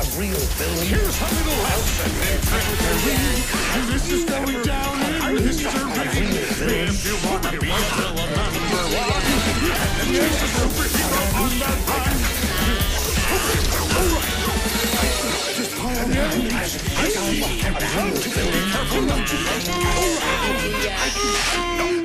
A real villain. Here's a little lesson in trickery. This is going down in history. If you want to be villain number one, and there's a superhero on that line. Just follow me. I. And how be careful not to. The, uh,